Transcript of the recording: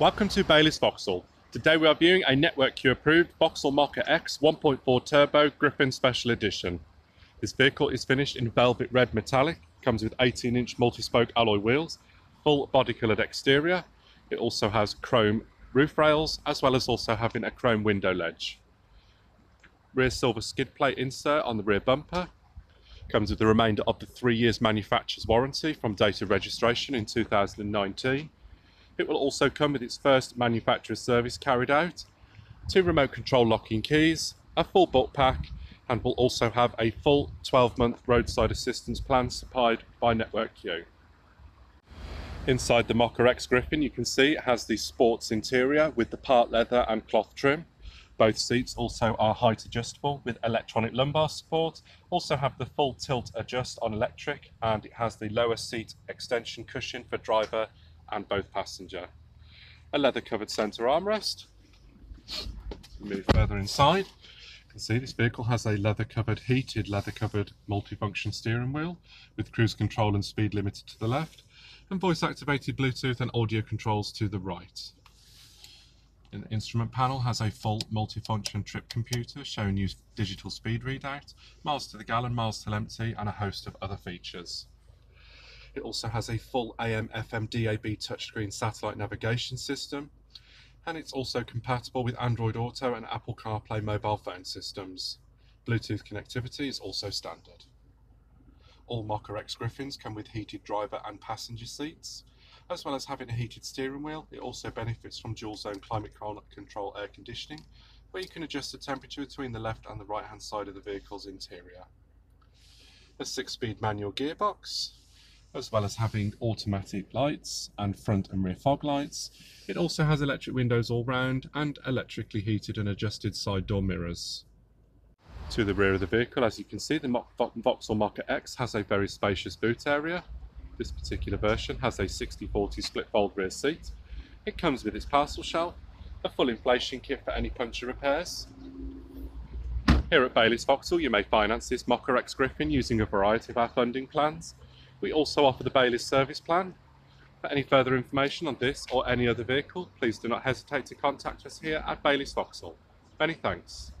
Welcome to Baylis Vauxhall. Today we are viewing a Network Q approved Vauxhall Mokka X 1.4 Turbo Griffin Special Edition. This vehicle is finished in velvet red metallic, comes with 18 inch multi-spoke alloy wheels, full body coloured exterior. It also has chrome roof rails as well as also having a chrome window ledge. Rear silver skid plate insert on the rear bumper. Comes with the remainder of the three years manufacturer's warranty from date of registration in 2019 it will also come with its first manufacturer service carried out, two remote control locking keys, a full book pack, and will also have a full 12-month roadside assistance plan supplied by Network Q. Inside the Mokka X Griffin you can see it has the sports interior with the part leather and cloth trim. Both seats also are height adjustable with electronic lumbar support. Also have the full tilt adjust on electric and it has the lower seat extension cushion for driver and both passenger. A leather covered centre armrest. Move further inside. You can see this vehicle has a leather covered, heated leather covered multifunction steering wheel with cruise control and speed limiter to the left and voice activated Bluetooth and audio controls to the right. The instrument panel has a full multifunction trip computer showing you digital speed readout, miles to the gallon, miles till empty and a host of other features. It also has a full AM FM DAB touchscreen satellite navigation system and it's also compatible with Android Auto and Apple CarPlay mobile phone systems. Bluetooth connectivity is also standard. All Mokka X Griffins come with heated driver and passenger seats. As well as having a heated steering wheel, it also benefits from dual zone climate control air conditioning, where you can adjust the temperature between the left and the right hand side of the vehicle's interior. A six speed manual gearbox, as well as having automatic lights and front and rear fog lights. It also has electric windows all round and electrically heated and adjusted side door mirrors. To the rear of the vehicle, as you can see, the Vauxhall Mokka X has a very spacious boot area. This particular version has a 60-40 split fold rear seat. It comes with its parcel shelf, a full inflation kit for any puncture repairs. Here at Baylis Vauxhall, you may finance this Mokka X Griffin using a variety of our funding plans. We also offer the Baylis service plan. For any further information on this or any other vehicle, please do not hesitate to contact us here at Baylis Vauxhall. Many thanks.